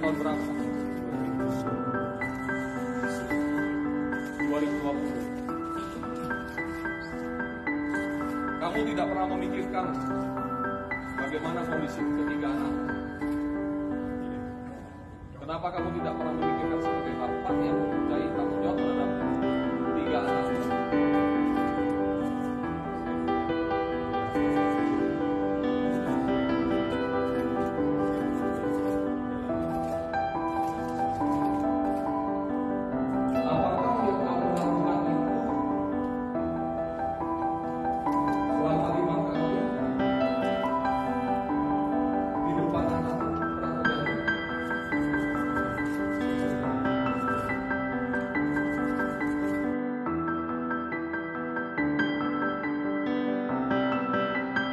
tahun berapa? 2020 Kamu tidak pernah memikirkan bagaimana kondisi ketiga anak Kenapa kamu tidak pernah